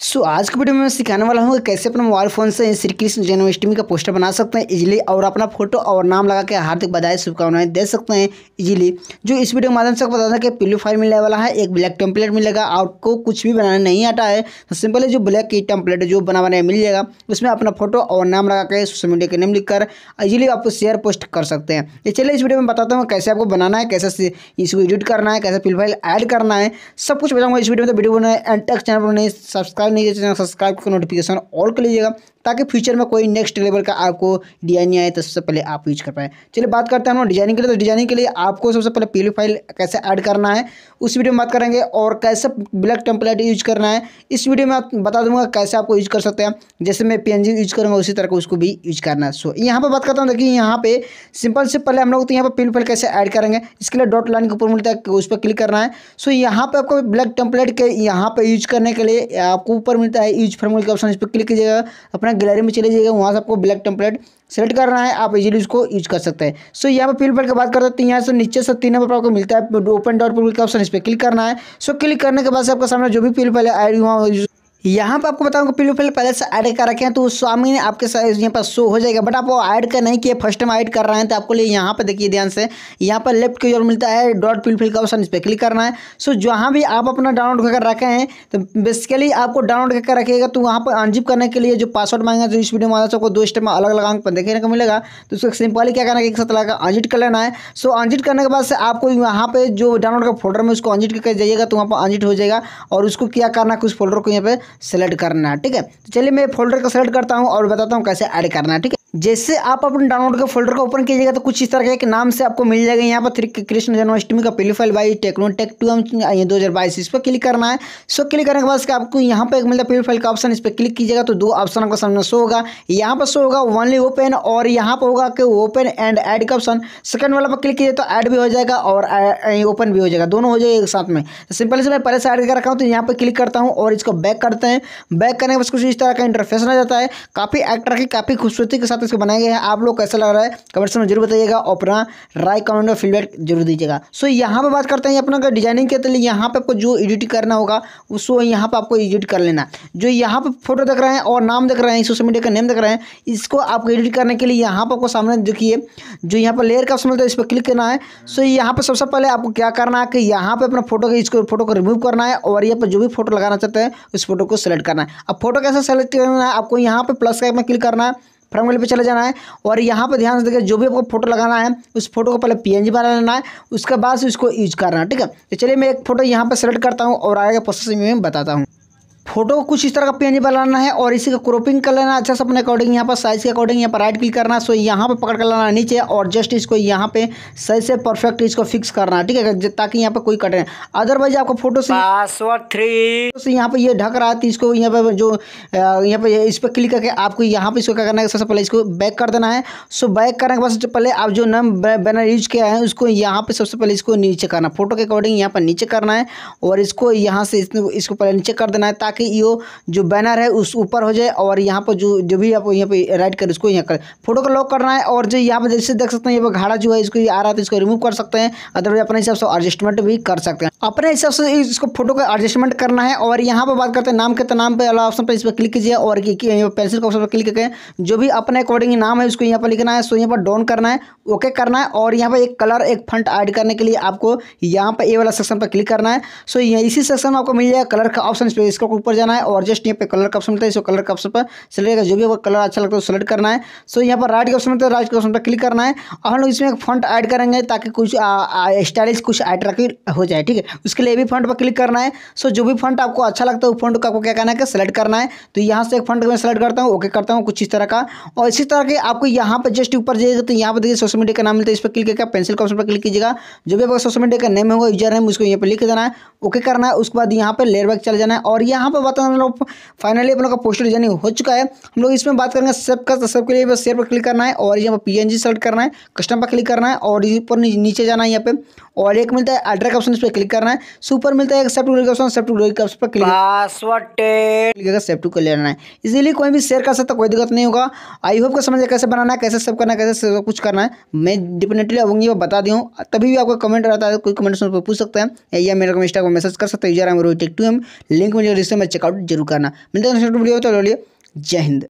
सो so, आज की video में मैं सिखाने वाला हूँ कि कैसे अपने मोबाइल फ़ोन से श्री कृष्ण जन्माष्टमी का पोस्टर बना सकते हैं इजीली और अपना फ़ोटो और नाम लगा के हार्दिक बधाई शुभकामनाएँ दे सकते हैं इजीली जो इस वीडियो के माध्यम से बता दें कि पीलू फ़ाइल मिलने वाला है एक ब्लैक टेम्पलेट मिलेगा आपको कुछ भी बनाना नहीं आता है। तो सिंपल जो ब्लैक की टेम्पलेट जो बना बनाया मिल जाएगा उसमें अपना फ़ोटो और नाम लगा के सोशल मीडिया के नेम लिखकर इजीली आप शेयर पोस्ट कर सकते हैं। ये चलिए इस वीडियो में बताता हूँ कैसे आपको बनाना है कैसे इसको एडिट करना है कैसे पिल फ़ाइल ऐड करना है। सब कुछ बताऊँगा इस वीडियो में तो वीडियो बनाए एंड टेक्स चैनल नहीं सब्सक्राइब नहीं चैनल सब्सक्राइब कर नोटिफिकेशन ऑल कर लीजिएगा। ताकि फ्यूचर में कोई नेक्स्ट लेवल का आपको डिज़ाइन आए तो सबसे पहले आप यूज़ कर पाए। चलिए बात करते हैं हम डिज़ाइनिंग के लिए। तो डिज़ाइनिंग के लिए आपको सबसे पहले पी फ़ाइल कैसे ऐड करना है, उस वीडियो में बात करेंगे और कैसे ब्लैक टेम्पलेट यूज़ करना है। इस वीडियो में बता दूँगा कैसे आपको यूज़ कर सकते हैं। जैसे मैं पीएनजी यूज़ करूँगा, उसी तरह उसको भी यूज़ करना है। सो यहाँ पर बात करता हूँ, देखिए यहाँ पे सिंपल से पहले हम लोग तो यहाँ पर पी फ़ाइल कैसे ऐड करेंगे, इसके लिए डॉट लाइन के ऊपर मिलता है, उस पर क्लिक करना है। सो यहाँ पर आपको ब्लैक टेम्पलेट के यहाँ पर यूज़ करने के लिए आपको ऊपर मिलता है यूज़ फॉर्मूल के ऑप्शन इस पर क्लिक कीजिएगा। अपना गैलरी में चले जाइएगा, वहाँ से आपको ब्लैक टेम्पलेट सेलेक्ट करना है, आप इजीली उसको यूज़ कर सकते हैं। सो यहाँ पर फिल पर बात करते हैं, यहाँ से नीचे से तीन नंबर पर आपको मिलता है ओपन डॉट पर का ऑप्शन इस पर क्लिक करना है। सो क्लिक करने के बाद आपका सामने जो भी फिल पहले आई वहाँ यहाँ पर आपको बताऊँगा पिलो फिल पहले से ऐड कर रखे हैं तो स्वामी ने आपके साथ यहाँ पर शो हो जाएगा बट आप वो ऐड कर नहीं किए फ़र्स्ट टाइम ऐड कर रहे हैं तो आपको लिए यहाँ पर देखिए ध्यान से, यहाँ पर लेफ़्ट की ओर मिलता है डॉट पिल फिल का ऑप्शन इस पर क्लिक करना है। सो जहाँ भी आप अपना डाउनलोड कर रखे हैं तो बेसिकली आपको डाउनलोड कर रखिएगा तो वहाँ पर अनजिप करने के लिए जो पासवर्ड मांगेगा तो इस वीडियो में आपको दो स्टेप में अलग अलग अंक पर देखने को मिलेगा। तो उसको सिंपली क्या करना है, एक साथ लगा अनजिट कर लेना है। सो अनजिट करने के बाद से आपको यहाँ पे जो डाउनलोड का फोल्डर में उसको अनजिट करके जाइएगा तो वहाँ पर अनजिट हो जाएगा, और उसको क्या करना है उस फोल्डर को यहाँ पे सेलेक्ट करना है ठीक है? तो चलिए मैं फोल्डर को सेलेक्ट करता हूँ और बताता हूँ कैसे ऐड करना है ठीक है? जैसे आप अपने डाउनलोड के फोल्डर को ओपन कीजिएगा तो कुछ इस तरह के एक नाम से आपको मिल जाएगा। यहाँ पर थ्री कृष्ण जन्माष्टमी का पहली file by techno tech two M दो हज़ार बाईस, इस पर क्लिक करना है। सो क्लिक करने के बाद आपको यहाँ पर एक मिलता है पहली फ़ाइल का ऑप्शन इस पर क्लिक कीजिएगा तो दो ऑप्शन आपका सामने शो होगा। यहाँ पर शो होगा ओनली ओपन और यहाँ पर होगा कि ओपन एंड ऐड का ऑप्शन सेकंड वाला पर क्लिक कीजिए तो ऐड भी हो जाएगा और ओपन भी हो जाएगा। दोनों हो जाएगा एक साथ में। सिंपल से मैं पहले से ऐड कर रखा हूँ तो यहाँ पर क्लिक करता हूँ और इसको बैक करते हैं। बैक करने के बाद कुछ इस तरह का इंटरफेस आ जाता है। काफ़ी एक्टर की, काफ़ी खूबसूरती के साथ इसको बनाया गया है आप लोग कैसा लग रहा है कमेंट्स में ज़रूर बताइएगा और अपना राय कमेंट में फीडबैक ज़रूर दीजिएगा सो यहाँ पे बात करते हैं अपना डिज़ाइनिंग के लिए यहाँ पे आपको जो एडिट करना होगा उसको यहाँ पे आपको एडिट कर लेना जो यहाँ पे फ़ोटो देख रहे हैं और नाम देख रहे हैं सोशल मीडिया का नेम देख रहे हैं इसको आपको एडिट करने के लिए यहाँ पर आपको सामने देखिए जो यहाँ पर लेयर का ऑप्शन मिलता है इस पर क्लिक करना है सो यहाँ पर सबसे पहले आपको क्या करना है कि यहाँ पर अपना फ़ोटो इसको फ़ोटो को रिमूव करना है और यहाँ पर जो भी फ़ोटो लगाना चाहते हैं उस फ़ोटो को सेलेक्ट करना है अब फ़ोटो कैसे सेलेक्ट करना है आपको यहाँ पे प्लस का में क्लिक करना है फ्रंट पे चले जाना है। और यहाँ पर ध्यान से देखिए, जो भी आपको फ़ोटो लगाना है, उस फ़ोटो को पहले पी बना लेना है, उसके बाद से उसको यूज़ करना है, ठीक है? तो चलिए मैं एक फ़ोटो यहाँ पर सेलेक्ट करता हूँ और आगे प्रोसेस में बताता हूँ। फ़ोटो को कुछ इस तरह का पीएनजी बनाना है और इसी का क्रॉपिंग कर लेना अच्छा से अपने अकॉर्डिंग यहाँ पर साइज़ के अकॉर्डिंग यहाँ पर राइट क्लिक करना है सो यहाँ पर पकड़ कर लेना नीचे और जस्ट इसको यहाँ पे सही से परफेक्ट इसको फिक्स करना है ठीक है ताकि यहाँ पर कोई कटे अदरवाइज़ आपको फ़ोटो से पासवर्ड थ्री से यहाँ पर ये ढक रहा है तो इसको यहाँ पर जो यहाँ पर इस पर क्लिक करके आपको यहाँ पर इसको क्या करना है सबसे पहले इसको बैक कर देना है सो बैक करने के बाद सबसे पहले आप जो नम बैनर यूज़ किया है उसको यहाँ पर सबसे पहले इसको नीचे करना फ़ोटो के अकॉर्डिंग यहाँ पर नीचे करना है और इसको यहाँ से इसको पहले नीचे कर देना है ताकि ये जो बैनर है उस ऊपर हो जाए और यहाँ पर जो जो भी आप यहाँ पे राइट कर, उसको यहाँ कर। फ़ोटो को लॉक करना है और जो यहाँ पर जैसे देख सकते हैं पर घाड़ा जो है, इसको आ रहा है तो इसको रिमूव कर सकते हैं। अदरवाइज़ अपने हिसाब से एडजस्टमेंट भी कर सकते हैं। अपने हिसाब से इसको फ़ोटो का एडजस्टमेंट करना है और यहाँ पर बात करते हैं नाम के तो नाम पे वाला ऑप्शन पर इस पर क्लिक कीजिए और पेंसिल का ऑप्शन पर क्लिक करके जो भी अपने अकॉर्डिंग नाम है उसको यहाँ पर लिखना है। सो यहाँ पर डाउन करना है ओके करना है और यहाँ पर एक कलर एक फंट ऐड करने के लिए आपको यहाँ पर ए वाला सेक्शन पर क्लिक करना है। सो इसी सेक्शन में आपको मिल जाएगा कलर का ऑप्शन इस पर इसको ऊपर जाना है और जस्ट यहाँ पे कलर का ऑप्शन मिलता है, इसको कलर का ऑप्शन पर सेलेक्ट जो भी आपको कलर अच्छा लगता है सेलेक्ट करना है। सो यहाँ पर राइट का ऑप्शन मिलता है राइट के ऑप्शन पर क्लिक करना है। और हम लोग इसमें एक फंट ऐड करेंगे ताकि कुछ स्टाइलिश कुछ अट्रैक्टिव हो जाए, ठीक है? उसके लिए भी फंट पर क्लिक करना है। सो जो भी फंट आपको अच्छा लगता है वो फंट को आपको क्या करना है सेलेक्ट करना है। तो यहाँ से एक फंट मैं सेलेक्ट करता हूँ ओके करता हूँ, कुछ इस तरह का। और इसी तरह के आपको यहाँ पर जस्ट ऊपर जाइएगा तो यहाँ पर देखिए सोशल मीडिया का नाम मिलता है, इस पर क्लिक करके पेंसिल का ऑप्शन पर क्लिक कीजिएगा। जो भी आपका सोशल मीडिया का नेम होगा यूज़र नेम उसको यहाँ पर लिख देना है ओके करना है। उसके बाद यहाँ पर लेयर बैक चल जाना है। और यहाँ पर बताना लोग फाइनली अपने का पोस्टर डिज़ाइनिंग हो चुका है। हम लोग इसमें बात करेंगे सब का सब के लिए बस शेयर पर क्लिक करना है और यहाँ पर पी सेलेक्ट करना है कस्टम पर क्लिक करना है और ऊपर नीचे जाना है यहाँ पे। और एक मिलता है अल्ट्रा का ऑप्शन इस पर क्लिक करना है। सुपर मिलता है सेप्ट का ऑप्शन सेप्ट का ऑप्शन पर क्लिक पासवर्ड क्लिक सेप्ट कर लेना है। इजीली कोई भी शेयर कर सकता कोई दिक्कत नहीं होगा। आई होप का समझ कैसे बनाना है कैसे सब करना है कैसे सब कुछ करना है। मैं डिफिनेटली अवंगी वो बता दी हूँ। तभी भी आपको कमेंट रहता है कोई कमेंट पर पूछ सकते हैं। या मेरे को इंस्टा को मैसेज कर सकते हैं user Rohit two M link मुझे जिससे मैं चेकआउट ज़रूर करना। मिलते हैं वीडियो तो जय हिंद।